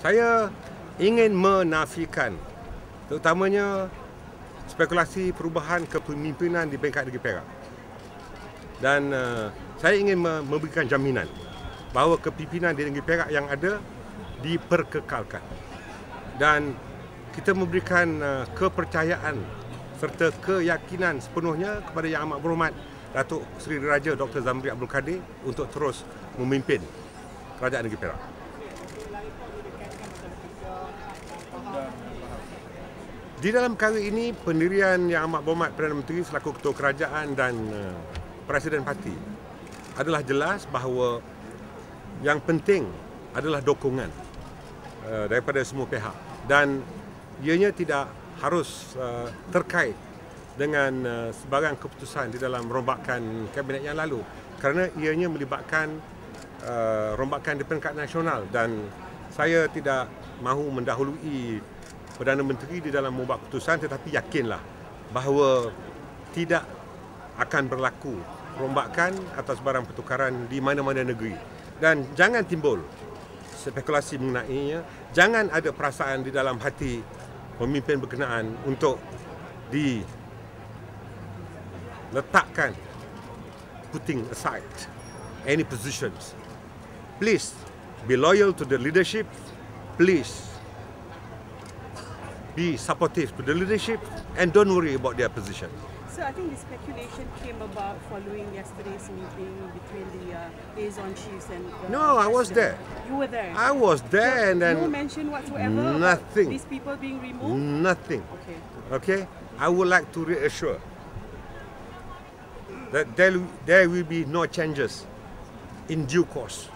Saya ingin menafikan terutamanya spekulasi perubahan kepemimpinan di Bengkak Negeri Perak. Dan uh, saya ingin memberikan jaminan bahawa kepimpinan di Negeri Perak yang ada diperkekalkan. Dan kita memberikan uh, kepercayaan serta keyakinan sepenuhnya kepada Yang Amat Berhormat Datuk Seri Raja Dr. Zamri Abdul Kadir untuk terus memimpin Kerajaan Negeri Perak. Di dalam perkara ini, pendirian Yang Amat Berhormat Perdana Menteri selaku Ketua Kerajaan dan uh, Presiden Parti adalah jelas bahawa yang penting adalah dokongan uh, daripada semua pihak. Dan ianya tidak harus uh, terkait dengan sebarang keputusan di dalam rombakan kabinet yang lalu. Kerana ianya melibatkan rombakan di peringkat nasional dan saya tidak mahu mendahului Perdana Menteri di dalam membuat keputusan tetapi yakinlah bahawa tidak akan berlaku rombakan atas barang pertukaran di mana-mana negeri. Dan jangan timbul spekulasi mengenainya. Jangan ada perasaan di dalam hati pemimpin berkenaan untuk diletakkan putting aside any positions. Please be loyal to the leadership. Please be supportive to the leadership and don't worry about their position. So I think the speculation came about following yesterday's meeting between the uh, liaison chiefs and. No, I was there. You were there. I was there So and then no mention whatsoever. Nothing. These people being removed. nothing. Okay. Okay, I would like to reassure that there, there will be no changes in due course.